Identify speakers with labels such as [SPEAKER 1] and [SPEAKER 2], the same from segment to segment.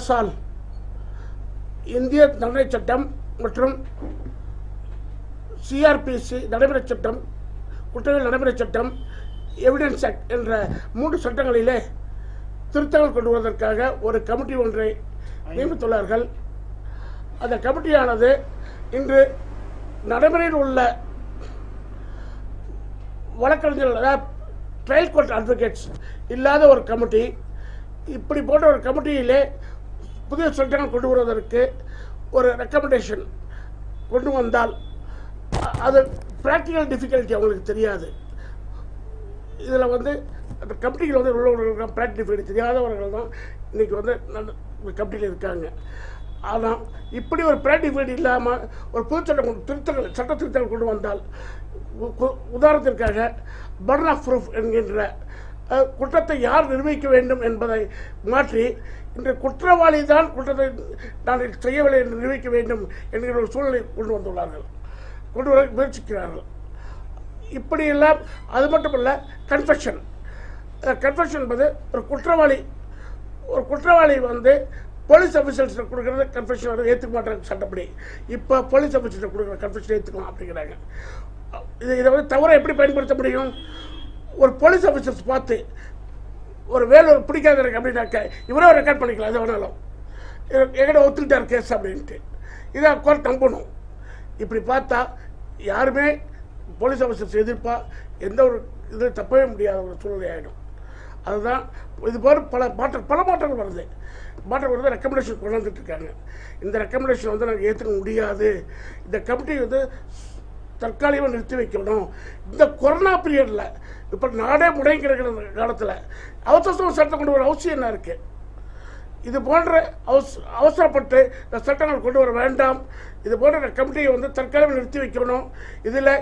[SPEAKER 1] அரசால் இந்திய தண்டனை சட்டம் மற்றும் சிஆர்பிசி நடைமுறை சட்டம் குற்றவியல் நடைமுறை சட்டம் எவிடன்ஸ் ஆக்ட் என்ற மூன்று சட்டங்களிலே திருத்தங்கள் கொண்டு வருவதற்காக ஒரு கமிட்டி ஒன்றை நியமித்துள்ளார்கள். அந்த கமிட்டியானது இன்று நடைமுறையில் உள்ள வழக்கறிஞர்கள் அதாவது ட்ரையல் கோர்ட் அட்வொகேட்ஸ் இல்லாத ஒரு கமிட்டி. இப்படி போன்ற ஒரு கமிட்டியிலே புதிய சட்டங்கள் கொண்டு வருவதற்கு ஒரு ரெக்கமெண்டேஷன் கொண்டு வந்தால் அது ப்ராக்டிக்கல் டிஃபிகல்ட்டி அவங்களுக்கு தெரியாது. இதில் வந்து அந்த கமிட்டியில் வந்து உள்ளவர்கள் ப்ராக்டிஃபைடு தெரியாதவர்கள் தான் இன்றைக்கி வந்து நல்ல கமிட்டியில் இருக்காங்க. ஆனால் இப்படி ஒரு ப்ராக்டிஃபைடு இல்லாமல் ஒரு புதுச்சட்டம் கொண்டு திருத்தங்கள் சட்ட திருத்தங்கள் கொண்டு வந்தால் உதாரணத்திற்காக பர்ன் ஆஃப் ப்ரூஃப் என்கின்ற குற்றத்தை யார் நிர்வகிக்க வேண்டும் என்பதை மாற்றி இன்று குற்றவாளி தான் குற்றத்தை நான் செய்யவில்லை என்று நிரூபிக்க வேண்டும் என்கிற ஒரு சூழ்நிலை கொண்டு வந்துள்ளார்கள். கொண்டு வர முயற்சிக்கிறார்கள். இப்படியெல்லாம் அது மட்டுமல்ல கன்ஃபெஷன் கன்ஃபெஷன் என்பது ஒரு குற்றவாளி ஒரு குற்றவாளி வந்து போலீஸ் ஆஃபீஸர்ஸ் கொடுக்குறது கன்ஃபெஷன் வந்து ஏற்றுக்க மாட்டாங்க சட்டப்படி. இப்போ போலீஸ் ஆஃபீஸர்ஸ் கொடுக்குற கன்ஃபெஷன் ஏற்றுக்கலாம் அப்படிங்கிறாங்க. இது இதை வந்து தவறை எப்படி பயன்படுத்த முடியும்? ஒரு போலீஸ் ஆஃபீஸர்ஸ் பார்த்து ஒரு வேலூர் பிடிக்காத எனக்கு அப்படின்னாக்க இவரே ரெக்கார்ட் பண்ணிக்கலாம் எதை வேணாலும். எங்கிட்ட ஒத்துக்கிட்டார் கேஸ் அப்படின்ட்டு. இதை கோர்ட் நம்பணும் இப்படி பார்த்தா யாருமே போலீஸ் ஆஃபீஸர்ஸ் எதிர்ப்பாக எந்த ஒரு இது தப்பவே முடியாத ஒரு சூழ்நிலை ஆகிடும் அதுதான் இது போல பல மாற்றம் பல மாற்றங்கள் வருது. மாற்றம் வருது ரெக்கமெண்டேஷன் கொண்டு வந்துட்டு இருக்காங்க. இந்த ரெக்கமெண்டேஷன் வந்து நாங்கள் ஏற்றுக்க முடியாது. இந்த கமிட்டி வந்து தற்காலிகமாக நிறுத்தி வைக்கணும். இந்த கொரோனா பீரியடில் இப்போ நாடே முடங்கி காலத்தில் அவசர சட்டம் கொண்டு வர அவசியம் என்ன இருக்குது இது போன்ற அவச அவசரப்பட்டு இந்த சட்டங்கள் கொண்டு வர வேண்டாம். இது போன்ற கமிட்டியை வந்து தற்காலிகம் நிறுத்தி வைக்கணும். இதில்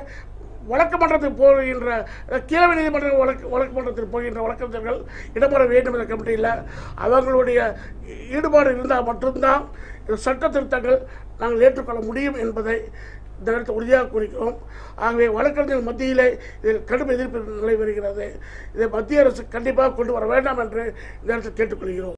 [SPEAKER 1] வழக்கு மன்றத்துக்கு போகின்ற அஹ், கீழமை நீதிமன்ற வழக்கு வழக்கு மன்றத்தில் போகின்ற வழக்கறிஞர்கள் இடம்பெற வேண்டும் இந்த கமிட்டியில். அவர்களுடைய ஈடுபாடு இருந்தால் மட்டும்தான் இந்த சட்ட திருத்தங்கள் நாங்கள் ஏற்றுக்கொள்ள முடியும் என்பதை இந்த நேரத்தில் உறுதியாக குறிக்கும் ஆகவே வழக்கறிஞர் மத்தியிலே இதில் கடும் எதிர்ப்பு நிலை வருகிறது. இதை மத்திய அரசு கண்டிப்பாக கொண்டு வர வேண்டாம் என்று இந்த நேரத்தில் கேட்டுக்கொள்கிறோம்.